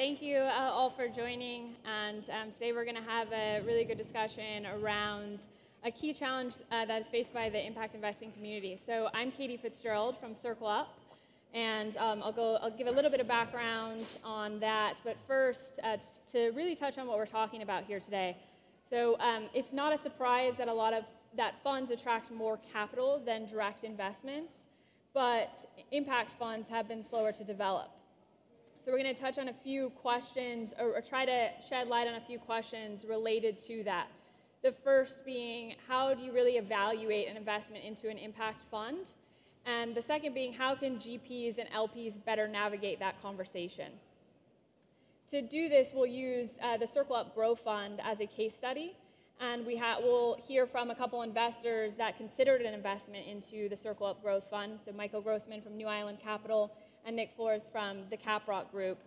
Thank you uh, all for joining. And um, today we're going to have a really good discussion around a key challenge uh, that is faced by the impact investing community. So I'm Katie Fitzgerald from Circle Up. And um, I'll, go, I'll give a little bit of background on that. But first, uh, to really touch on what we're talking about here today. So um, it's not a surprise that a lot of that funds attract more capital than direct investments, but impact funds have been slower to develop. We're going to touch on a few questions or, or, try to shed light on a few questions related to that. The first being, how do you really evaluate an investment into an impact fund? And the second being, how can GPs and LPs better navigate that conversation? To do this, we'll use uh, the Circle Up Growth Fund as a case study. And we will hear from a couple investors that considered an investment into the Circle Up Growth Fund. So Michael Grossman from New Island Capital and Nick Flores from the Caprock Group.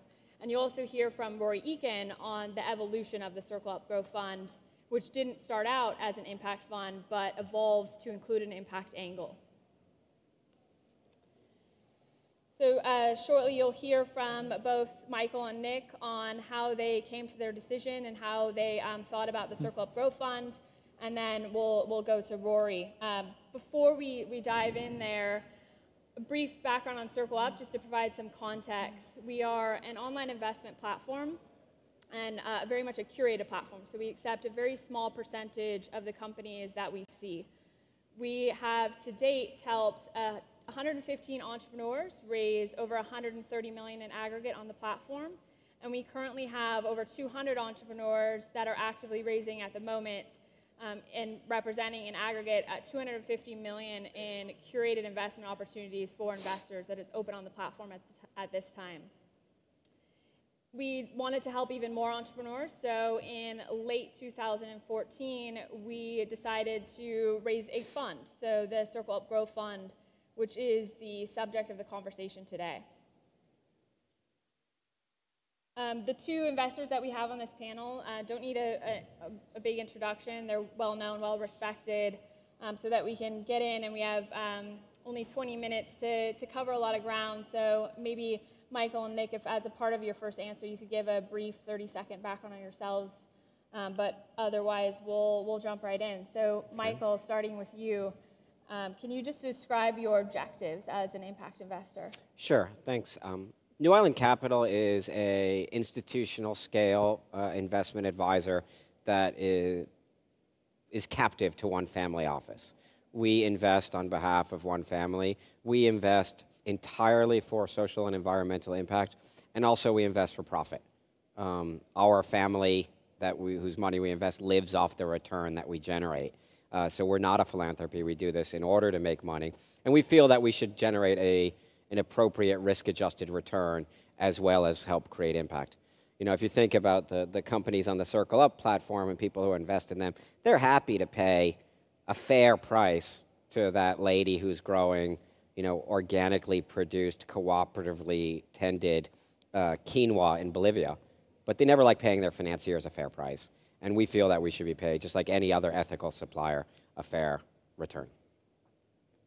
And you'll also hear from Rory Eakin on the evolution of the Circle Up Growth Fund, which didn't start out as an impact fund, but evolves to include an impact angle. So uh, shortly you'll hear from both Michael and Nick on how they came to their decision and how they um, thought about the Circle Up Growth Fund, and then we'll, we'll go to Rory. Um, before we, we dive in there, a brief background on Circle Up just to provide some context. We are an online investment platform and uh, very much a curated platform. So we accept a very small percentage of the companies that we see. We have to date helped uh, 115 entrepreneurs raise over 130 million in aggregate on the platform. And we currently have over 200 entrepreneurs that are actively raising at the moment um, and representing an aggregate at 250 million in curated investment opportunities for investors that is open on the platform at, the at this time. We wanted to help even more entrepreneurs, so in late 2014, we decided to raise a fund, so the Circle Up Growth Fund, which is the subject of the conversation today. Um, the two investors that we have on this panel uh, don't need a, a, a, big introduction. They're well known, well respected, um, so that we can get in and we have um, only 20 minutes to, to cover a lot of ground. So maybe Michael and Nick, if as a part of your first answer, you could give a brief 30 second background on yourselves. Um, but otherwise, we'll, we'll jump right in. So, Michael, starting with you. Um, can you just describe your objectives as an impact investor? Sure, thanks. New Island Capital is a institutional scale uh, investment advisor that is, is captive to one family office. We invest on behalf of one family. We invest entirely for social and environmental impact, and also we invest for profit. Um, our family that we, whose money we invest lives off the return that we generate. Uh, so we're not a philanthropy. We do this in order to make money. And we feel that we should generate a, an appropriate risk adjusted return as well as help create impact. You know, if you think about the, the companies on the Circle Up platform and people who invest in them, they're happy to pay a fair price to that lady who's growing, you know, organically produced, cooperatively tended uh, quinoa in Bolivia. But they never like paying their financiers a fair price and we feel that we should be paid, just like any other ethical supplier, a fair return.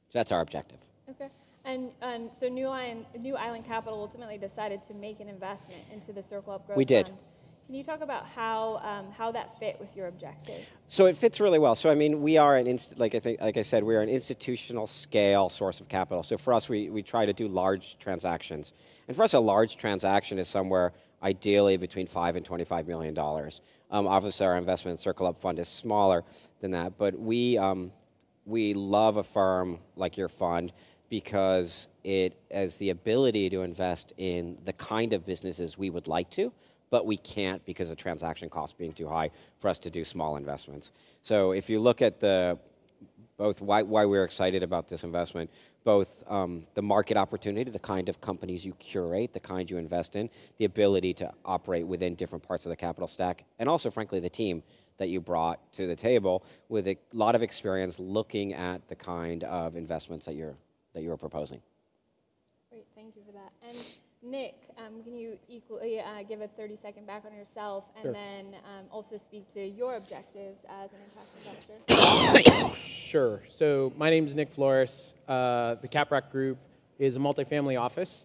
So that's our objective. Okay. And, and so New Island, New Island Capital ultimately decided to make an investment into the Circle Up Growth We did. Fund. Can you talk about how, um, how that fit with your objectives? So it fits really well. So I mean, we are an inst- like I think, like I said, we are an institutional scale source of capital. So for us, we, we try to do large transactions, and for us, a large transaction is somewhere ideally between five and twenty-five million dollars. Um, obviously, our investment in Circle Up Fund is smaller than that, but we, um, we love a firm like your fund because it has the ability to invest in the kind of businesses we would like to, but we can't because of transaction costs being too high for us to do small investments. So if you look at the both why, why we're excited about this investment, both um, the market opportunity, the kind of companies you curate, the kind you invest in, the ability to operate within different parts of the capital stack, and also, frankly, the team that you brought to the table with a lot of experience looking at the kind of investments that you're that you are proposing. Great, thank you for that. And Nick, um, can you equally uh, give a 30 second back on yourself and sure. then um, also speak to your objectives as an impact investor? sure. So, my name is Nick Flores. Uh, the Caprock Group is a multifamily office.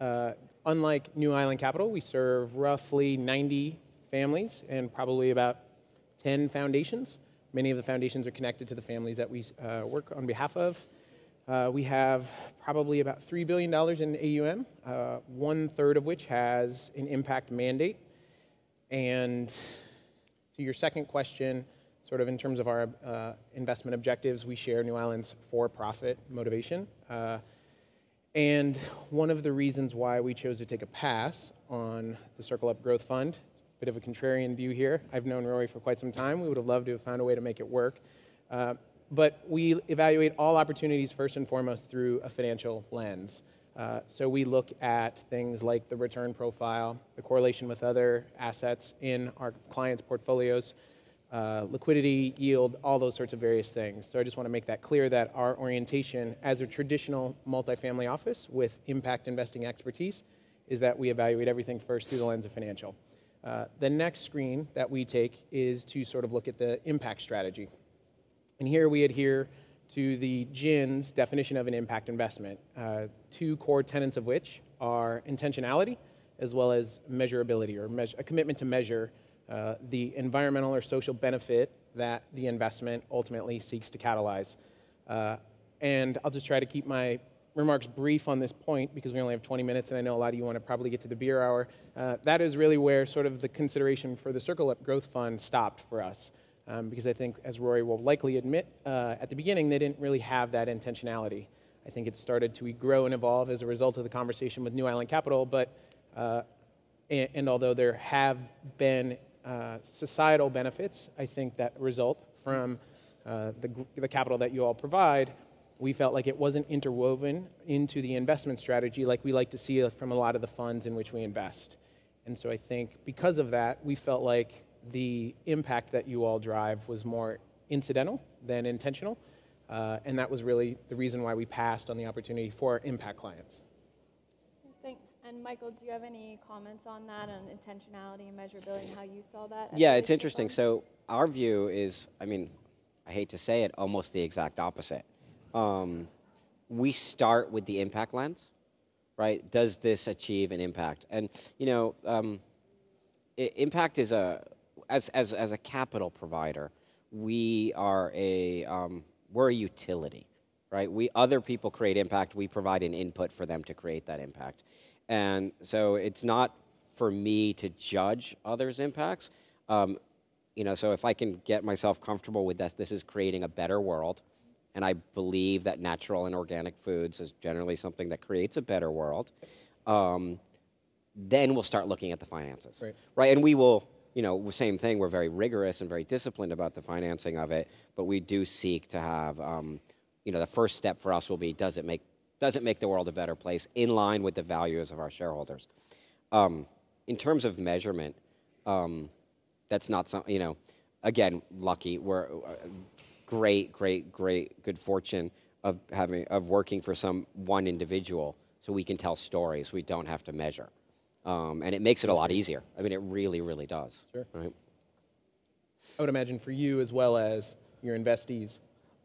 uh, unlike New Island Capital, we serve roughly 90 families and probably about 10 foundations. Many of the foundations are connected to the families that we uh, work on behalf of. Uh, we have probably about $3 billion in AUM, uh, one third of which has an impact mandate. And to your second question, sort of in terms of our uh, investment objectives, we share New Island's for profit motivation. Uh, and one of the reasons why we chose to take a pass on the Circle Up Growth Fund, a bit of a contrarian view here. I've known Rory for quite some time. We would have loved to have found a way to make it work. But we evaluate all opportunities first and foremost through a financial lens. Uh, so we look at things like the return profile, the correlation with other assets in our clients' portfolios, uh, liquidity, yield, all those sorts of various things. So I just want to make that clear that our orientation as a traditional multifamily office with impact investing expertise is that we evaluate everything first through the lens of financial. Uh, the next screen that we take is to sort of look at the impact strategy. And here we adhere to the GIIN's definition of an impact investment, uh, two core tenets of which are intentionality as well as measurability, or a commitment to measure uh, the environmental or social benefit that the investment ultimately seeks to catalyze. Uh, and I'll just try to keep my remarks brief on this point because we only have 20 minutes, and I know a lot of you want to probably get to the beer hour. Uh, that is really where sort of the consideration for the Circle Up Growth Fund stopped for us um, because I think, as Rory will likely admit, uh, at the beginning they didn't really have that intentionality. I think it started to grow and evolve as a result of the conversation with New Island Capital, but uh, and, and, although there have been uh, societal benefits, I think that result from uh, the, the capital that you all provide, we felt like it wasn't interwoven into the investment strategy like we like to see from a lot of the funds in which we invest. And so I think because of that, we felt like the impact that you all drive was more incidental than intentional. Uh, and that was really the reason why we passed on the opportunity for impact clients. Thanks. And Michael, do you have any comments on that, on intentionality and measurability, and how you saw that? Yeah, it's interesting. So our view is, I mean, I hate to say it, almost the exact opposite. Um, we start with the impact lens, right? Does this achieve an impact? And you know, um, impact is a as, as, as a capital provider, we are a, um, we're a utility, right? We, other people create impact, we provide an input for them to create that impact. And so it's not for me to judge others' impacts. Um, you know, so if I can get myself comfortable with this, this is creating a better world, and I believe that natural and organic foods is generally something that creates a better world. Um, then we'll start looking at the finances, right? right? And we will you know, same thing. We're very rigorous and very disciplined about the financing of it, but we do seek to have, um, you know, the first step for us will be does it make does it make the world a better place in line with the values of our shareholders? Um, in terms of measurement, um, that's not something you know. Again, lucky. We're uh, great, great, great, good fortune of having of working for some one individual, so we can tell stories. We don't have to measure. Um, and it makes it a lot easier. I mean, it really, really does. Sure. Right? I would imagine for you as well as your investees.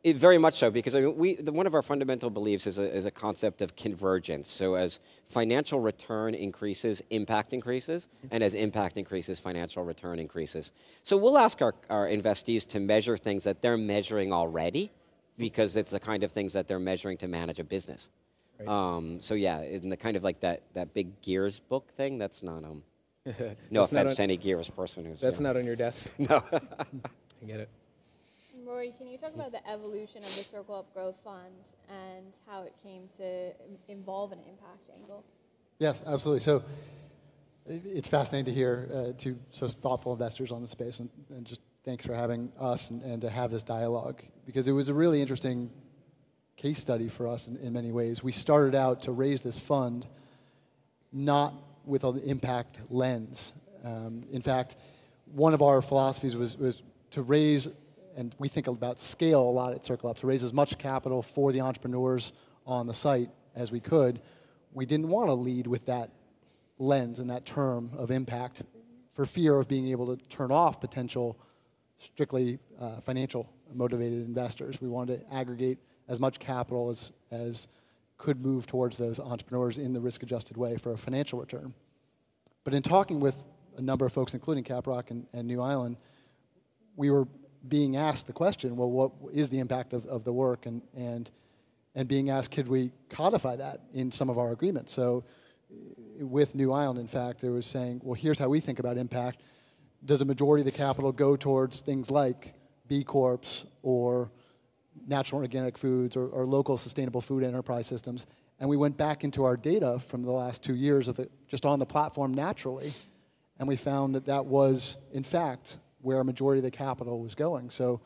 It, very much so, because I mean, we, the, one of our fundamental beliefs is a, is a concept of convergence. So, as financial return increases, impact increases, and as impact increases, financial return increases. So, we'll ask our, our investees to measure things that they're measuring already, because it's the kind of things that they're measuring to manage a business. Right. Um, so yeah, in the kind of like that, that big GIIRS book thing, that's not um. no that's offense on, to any GIIRS person who's. That's yeah. not on your desk. No. I get it. Rory, can you talk about the evolution of the Circle Up Growth Fund and how it came to involve an impact angle? Yes, absolutely. So it's fascinating to hear uh, two so thoughtful investors on the space, and, and just thanks for having us and, and, to have this dialogue because it was a really interesting case study for us in, in many ways. We started out to raise this fund not with an impact lens. Um, in fact, one of our philosophies was, was to raise, and we think about scale a lot at Circle Up, to raise as much capital for the entrepreneurs on the site as we could. We didn't want to lead with that lens and that term of impact for fear of being able to turn off potential strictly uh, financial motivated investors. We wanted to aggregate as much capital as, as could move towards those entrepreneurs in the risk adjusted way for a financial return. But in talking with a number of folks, including Caprock and, and New Island, we were being asked the question well, what is the impact of, of the work? And, and, and being asked, could we codify that in some of our agreements? So, with New Island, in fact, they were saying, well, here's how we think about impact. Does a majority of the capital go towards things like B Corps or natural organic foods or, or, local sustainable food enterprise systems. And we went back into our data from the last two years of the, just on the platform naturally, and we found that that was, in fact, where a majority of the capital was going. So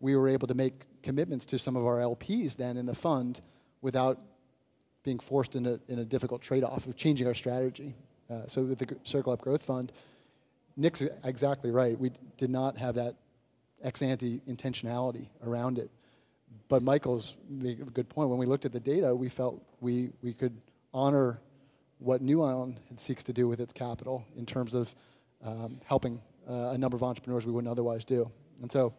we were able to make commitments to some of our LPs then in the fund without being forced in a, in a difficult trade-off of changing our strategy. Uh, so with the Circle Up Growth Fund, Nick's exactly right. We did not have that ex ante intentionality around it. But Michael's made a good point. When we looked at the data, we felt we, we could honor what New Island seeks to do with its capital in terms of um, helping uh, a number of entrepreneurs we wouldn't otherwise do. And so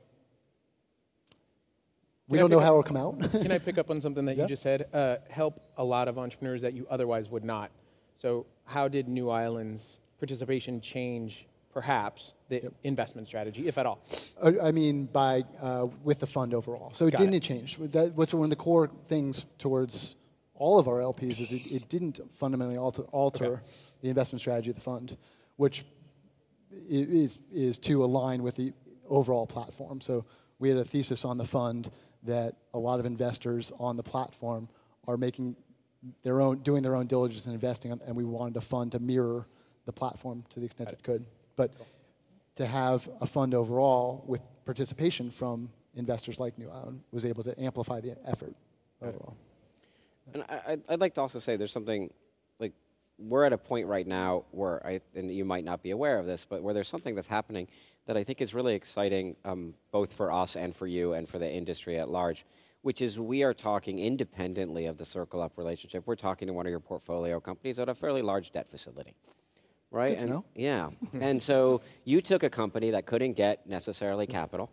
we don't know how it'll come out. can I pick up on something that yeah. you just said? Uh, help a lot of entrepreneurs that you otherwise would not. So, how did New Island's participation change perhaps the yep. investment strategy, if at all? Uh, I mean, by uh, with the fund overall. So it Got didn't it. change. That, what's one of the core things towards all of our LPs is it, it didn't fundamentally alter, alter okay. the investment strategy of the fund, which is is to align with the overall platform. So we had a thesis on the fund that a lot of investors on the platform are making their own, doing their own diligence and investing, and we wanted a fund to mirror the platform to the extent it could. But to have a fund overall with participation from investors like New Island was able to amplify the effort overall. And I, would like to also say there's something like we're at a point right now where I, and you might not be aware of this, but where there's something that's happening that I think is really exciting, um, both for us and for you and for the industry at large, which is we are talking independently of the Circle Up relationship. We're talking to one of your portfolio companies at a fairly large debt facility right? and, Yeah. and so you took a company that couldn't get necessarily capital,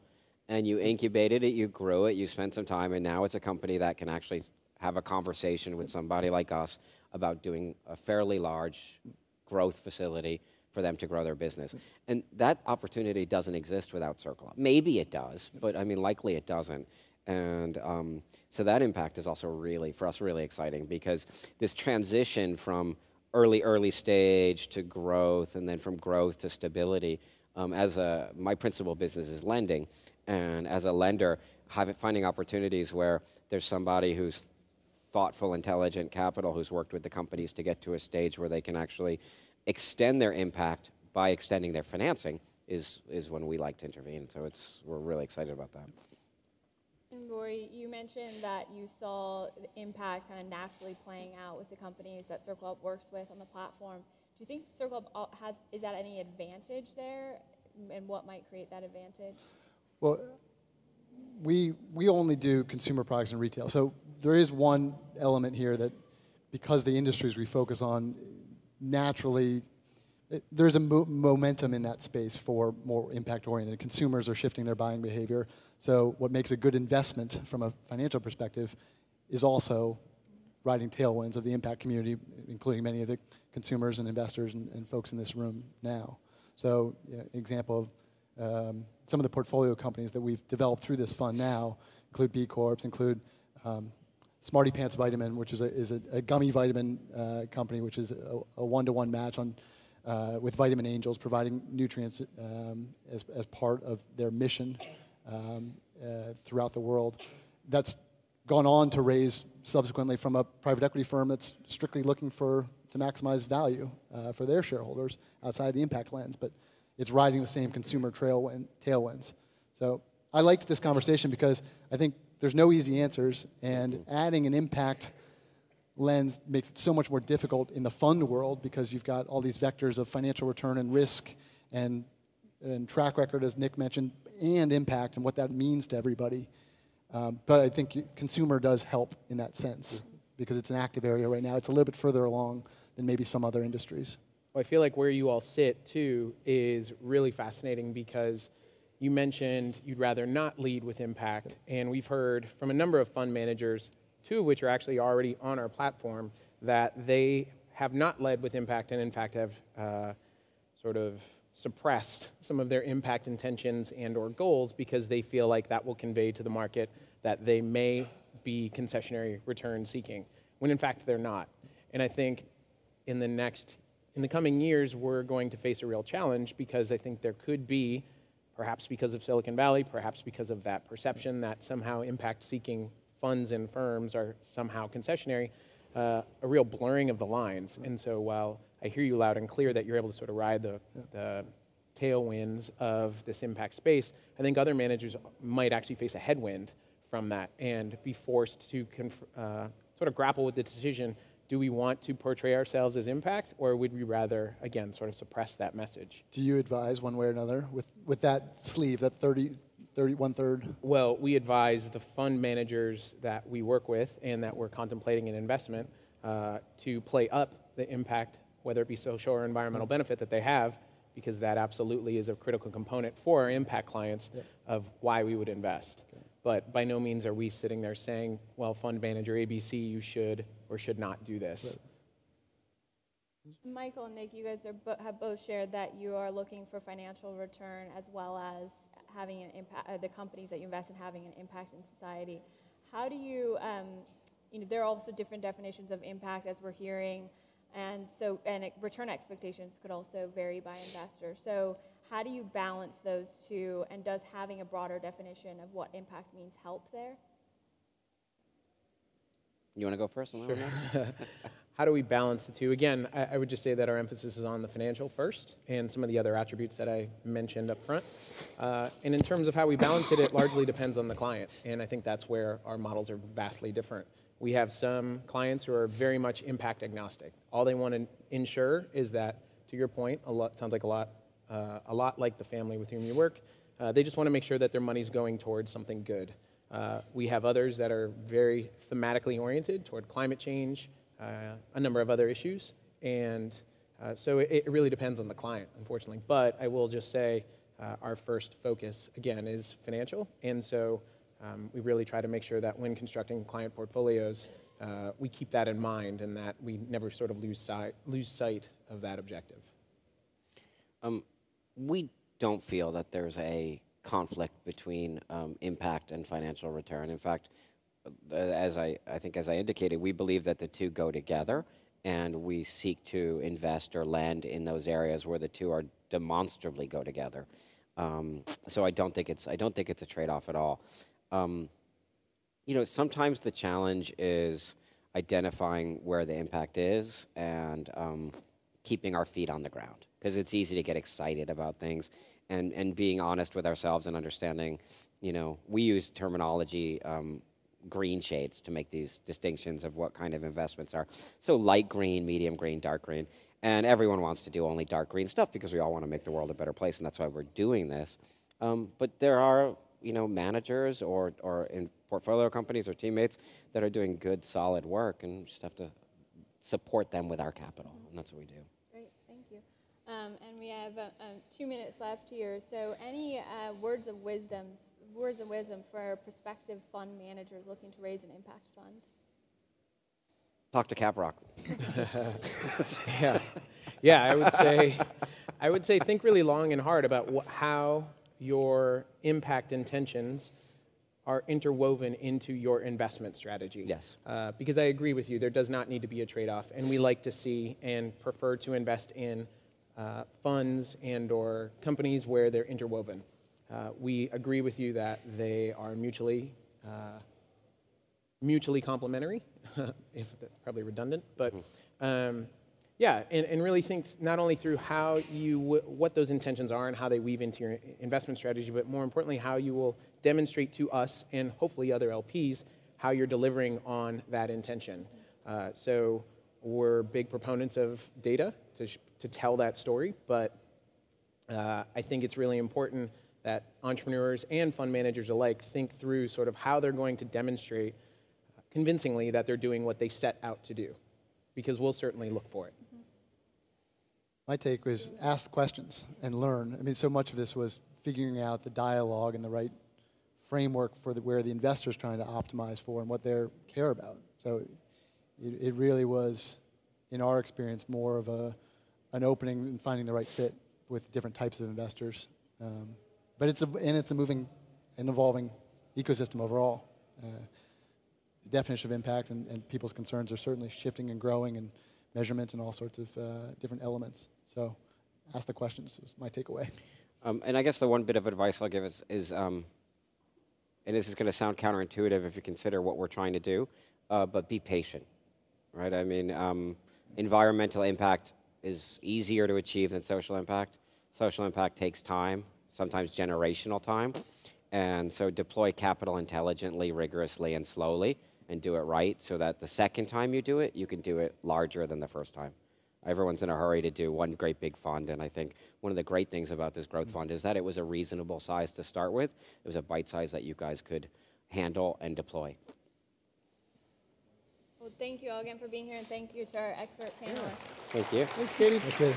and you incubated it, you grew it, you spent some time, and now it's a company that can actually have a conversation with somebody like us about doing a fairly large growth facility for them to grow their business. And that opportunity doesn't exist without Circle Maybe it does, but I mean, likely it doesn't. And um, so that impact is also really, for us, really exciting because this transition from early, early stage to growth, and then from growth to stability. Um, as a, my principal business is lending, and as a lender, having, finding opportunities where there's somebody who's thoughtful, intelligent capital who's worked with the companies to get to a stage where they can actually extend their impact by extending their financing is, is when we like to intervene. So it's, we're really excited about that. You mentioned that you saw the impact kind of naturally playing out with the companies that Circle Up works with on the platform. Do you think Circle Up has is that any advantage there, and what might create that advantage? Well, we we only do consumer products and retail, so there is one element here that because the industries we focus on naturally it, there's a mo- momentum in that space for more impact oriented. Consumers are shifting their buying behavior. So, what makes a good investment from a financial perspective is also riding tailwinds of the impact community, including many of the consumers and investors and, and folks in this room now. So, example of um, some of the portfolio companies that we've developed through this fund now include B Corps, include um, Smarty Pants Vitamin, which is a, is a, a gummy vitamin uh, company, which is a one to one match on uh, with Vitamin Angels, providing nutrients um, as, as part of their mission um, uh, throughout the world. That's gone on to raise subsequently from a private equity firm that's strictly looking for to maximize value uh, for their shareholders outside the impact lens, but it's riding the same consumer tailwinds. So I liked this conversation because I think there's no easy answers, and adding an impact lens makes it so much more difficult in the fund world because you've got all these vectors of financial return and risk and, and track record, as Nick mentioned, and impact and what that means to everybody. Um, but I think consumer does help in that sense because it's an active area right now. It's a little bit further along than maybe some other industries. Well, I feel like where you all sit too is really fascinating because you mentioned you'd rather not lead with impact, and we've heard from a number of fund managers two of which are actually already on our platform that they have not led with impact and in fact have uh, sort of suppressed some of their impact intentions and or goals because they feel like that will convey to the market that they may be concessionary return seeking when in fact they're not. And i think in the next in the coming years we're going to face a real challenge because i think there could be perhaps because of silicon valley perhaps because of that perception that somehow impact seeking funds and firms are somehow concessionary uh, a real blurring of the lines. And so while I hear you loud and clear that you're able to sort of ride the, yeah. the tailwinds of this impact space. I think other managers might actually face a headwind from that and be forced to uh, sort of grapple with the decision do we want to portray ourselves as impact or would we rather again sort of suppress that message do you advise one way or another with, with that sleeve that 30 30 one third well we advise the fund managers that we work with and that we're contemplating an investment uh, to play up the impact whether it be social or environmental benefit that they have, because that absolutely is a critical component for our impact clients yeah. of why we would invest. Okay. But by no means are we sitting there saying, well, fund manager ABC, you should or should not do this. Right. Michael and Nick, you guys bo- have both shared that you are looking for financial return as well as having an impact, uh, the companies that you invest in having an impact in society. How do you, um, you know, there are also different definitions of impact as we're hearing. And so, and return expectations could also vary by investor. So, how do you balance those two? And does having a broader definition of what impact means help there? You want to go first? Sure. how do we balance the two? Again, I, I, would just say that our emphasis is on the financial first and some of the other attributes that I mentioned up front. Uh, and in terms of how we balance it, it largely depends on the client. And I think that's where our models are vastly different. We have some clients who are very much impact agnostic. All they want to ensure is that, to your point, a lot sounds like a lot, uh, a lot like the family with whom you work. Uh, they just want to make sure that their money's going towards something good. Uh, we have others that are very thematically oriented toward climate change, uh, a number of other issues, and uh, so it, it, really depends on the client, unfortunately. But I will just say uh, our first focus again is financial, and so um, we really try to make sure that when constructing client portfolios, uh, we keep that in mind and that we never sort of lose sight, lose sight of that objective. Um, we don't feel that there's a conflict between um, impact and financial return. In fact, uh, as I, I think as I indicated, we believe that the two go together and we seek to invest or lend in those areas where the two are demonstrably go together. Um, so I don't think it's I don't think it's a trade-off at all. Um, you know, sometimes the challenge is identifying where the impact is and um, keeping our feet on the ground because it's easy to get excited about things and, and being honest with ourselves and understanding, you know, we use terminology um, green shades to make these distinctions of what kind of investments are. So light green, medium green, dark green. And everyone wants to do only dark green stuff because we all want to make the world a better place, and that's why we're doing this. Um, but there are you know, managers or, or in portfolio companies or teammates that are doing good, solid work, and just have to support them with our capital, and that's what we do. Great, thank you. Um, and we have uh, uh, two minutes left here. So, any uh, words of wisdom, words of wisdom for prospective fund managers looking to raise an impact fund? Talk to Caprock. yeah, yeah. I would say, I would say, think really long and hard about wh- how your impact intentions are interwoven into your investment strategy. Yes. Uh, because I agree with you, there does not need to be a trade-off, and we like to see and prefer to invest in uh, funds and or companies where they're interwoven. Uh, we agree with you that they are mutually uh, mutually complementary, if probably redundant, but. Mm-hmm. Um, yeah, and, and really think not only through how you what those intentions are and how they weave into your investment strategy, but more importantly, how you will demonstrate to us and hopefully other LPs how you're delivering on that intention. Uh, so we're big proponents of data to, to tell that story, but uh, I think it's really important that entrepreneurs and fund managers alike think through sort of how they're going to demonstrate convincingly that they're doing what they set out to do, because we'll certainly look for it my take was ask questions and learn. I mean, so much of this was figuring out the dialogue and the right framework for the, where the investor's trying to optimize for and what they care about. So it, it really was, in our experience, more of a, an opening and finding the right fit with different types of investors. Um, but it's a, and it's a moving and evolving ecosystem overall. Uh, the definition of impact and, and, people's concerns are certainly shifting and growing and measurement and all sorts of uh, different elements. So ask the questions is my takeaway. Um, and I guess the one bit of advice I'll give is, is um, and this is going to sound counterintuitive if you consider what we're trying to do, uh, but be patient, right? I mean, um, environmental impact is easier to achieve than social impact. Social impact takes time, sometimes generational time. And so deploy capital intelligently, rigorously, and slowly, and do it right so that the second time you do it, you can do it larger than the first time. Everyone's in a hurry to do one great big fund, and I think one of the great things about this growth fund is that it was a reasonable size to start with. It was a bite size that you guys could handle and deploy. Well, thank you all again for being here, and thank you to our expert panelists. Thank you. Thanks, Katie. That's it.